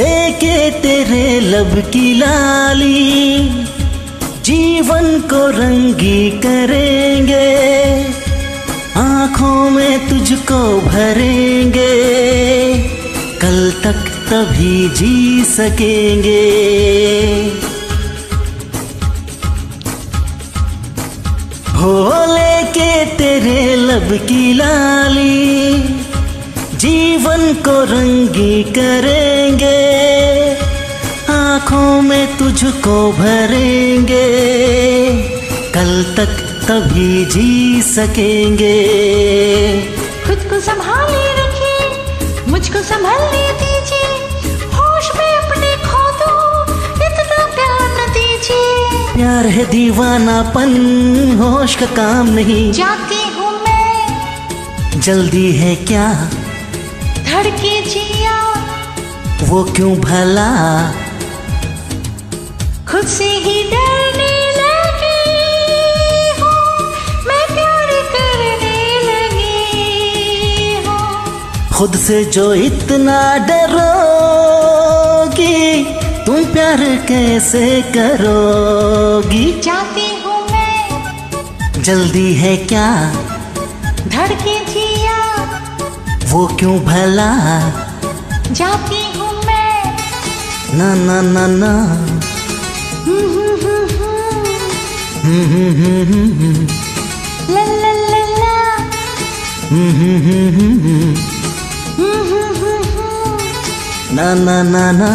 लेके तेरे लब की लाली, जीवन को रंगी करेंगे। आँखों में तुझको भरेंगे, कल तक तभी जी सकेंगे। भोले के तेरे लब की लाली, जीवन को रंगी करेंगे। आँखों में तुझको भरेंगे कल तक तभी जी सकेंगे। खुद को संभाले रखिए मुझको संभालने दीजिए होश में अपने खो दो इतना प्यार न दीजिए। प्यार है दीवानापन होश का काम नहीं। जाती हूँ मैं। जल्दी है क्या? धड़के जिया। वो क्यों भला? खुद से ही डरने लगी हूँ मैं प्यार करने लगी हूँ। खुद से जो इतना डरोगी तुम प्यार कैसे करोगी? जाती हूँ मैं। जल्दी है क्या? धड़के जिया। वो क्यों भला? जाती हूँ मैं। ना ना ना ना। La la la la. Na na na na.